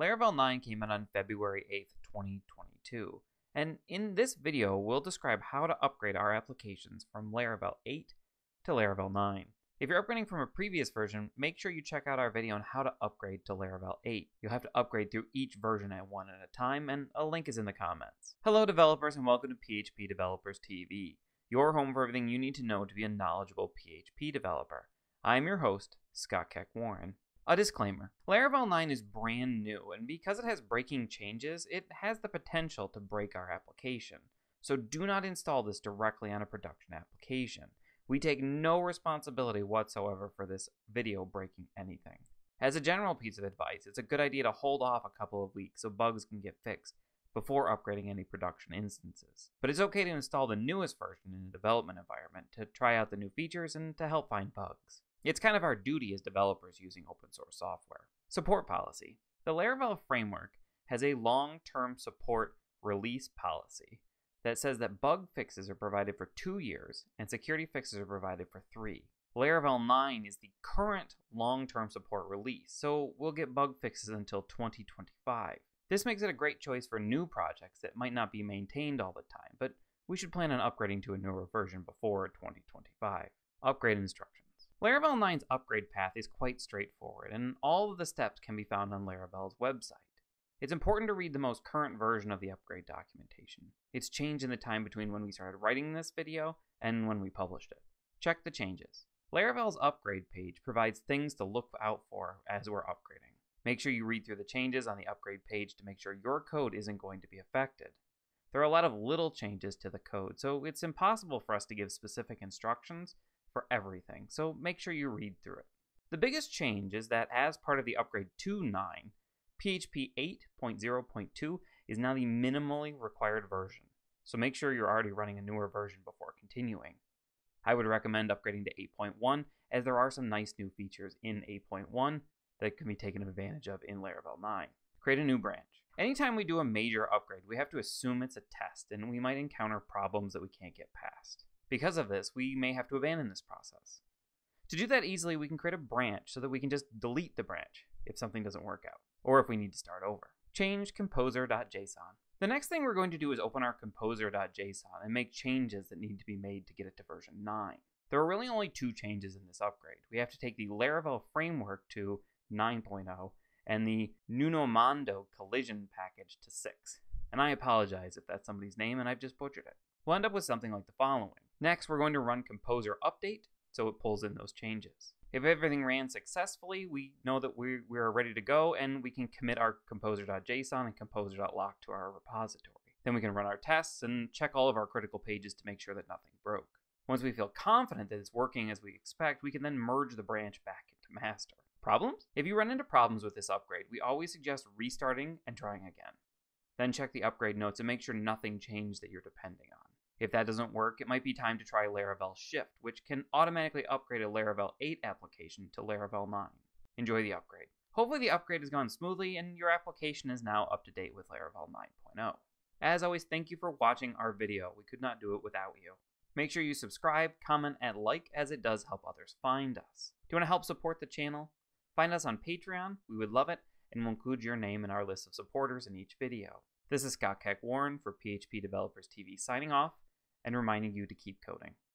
Laravel 9 came out on February 8th, 2022, and in this video we'll describe how to upgrade our applications from Laravel 8 to Laravel 9. If you're upgrading from a previous version, make sure you check out our video on how to upgrade to Laravel 8. You'll have to upgrade through each version at one at a time, and a link is in the comments. Hello developers and welcome to PHP Developers TV, your home for everything you need to know to be a knowledgeable PHP developer. I'm your host, Scott Keck Warren. A disclaimer Laravel 9 is brand new, and because it has breaking changes, it has the potential to break our application. So do not install this directly on a production application. We take no responsibility whatsoever for this video breaking anything. As a general piece of advice, it's a good idea to hold off a couple of weeks so bugs can get fixed before upgrading any production instances. But it's okay to install the newest version in a development environment to try out the new features and to help find bugs. It's kind of our duty as developers using open source software. Support policy. The Laravel framework has a long term support release policy that says that bug fixes are provided for two years and security fixes are provided for three. Laravel 9 is the current long term support release, so we'll get bug fixes until 2025. This makes it a great choice for new projects that might not be maintained all the time, but we should plan on upgrading to a newer version before 2025. Upgrade instructions. Laravel 9's upgrade path is quite straightforward, and all of the steps can be found on Laravel's website. It's important to read the most current version of the upgrade documentation. It's changed in the time between when we started writing this video and when we published it. Check the changes. Laravel's upgrade page provides things to look out for as we're upgrading. Make sure you read through the changes on the upgrade page to make sure your code isn't going to be affected. There are a lot of little changes to the code, so it's impossible for us to give specific instructions for everything, so make sure you read through it. The biggest change is that as part of the upgrade to 9, PHP 8.0.2 is now the minimally required version, so make sure you're already running a newer version before continuing. I would recommend upgrading to 8.1 as there are some nice new features in 8.1 that can be taken advantage of in Laravel 9. Create a new branch. Anytime we do a major upgrade, we have to assume it's a test and we might encounter problems that we can't get past. Because of this, we may have to abandon this process. To do that easily, we can create a branch so that we can just delete the branch if something doesn't work out, or if we need to start over. Change composer.json. The next thing we're going to do is open our composer.json and make changes that need to be made to get it to version 9. There are really only two changes in this upgrade. We have to take the Laravel framework to 9.0 and the Nunomondo collision package to 6. And I apologize if that's somebody's name and I've just butchered it. We'll end up with something like the following. Next, we're going to run composer update, so it pulls in those changes. If everything ran successfully, we know that we, we are ready to go and we can commit our composer.json and composer.lock to our repository. Then we can run our tests and check all of our critical pages to make sure that nothing broke. Once we feel confident that it's working as we expect, we can then merge the branch back into master. Problems? If you run into problems with this upgrade, we always suggest restarting and trying again. Then check the upgrade notes and make sure nothing changed that you're depending on. If that doesn't work, it might be time to try Laravel Shift, which can automatically upgrade a Laravel 8 application to Laravel 9. Enjoy the upgrade. Hopefully the upgrade has gone smoothly and your application is now up to date with Laravel 9.0. As always, thank you for watching our video. We could not do it without you. Make sure you subscribe, comment, and like as it does help others find us. Do you want to help support the channel? Find us on Patreon, we would love it, and we'll include your name in our list of supporters in each video. This is Scott Keck Warren for PHP Developers TV signing off and reminding you to keep coding.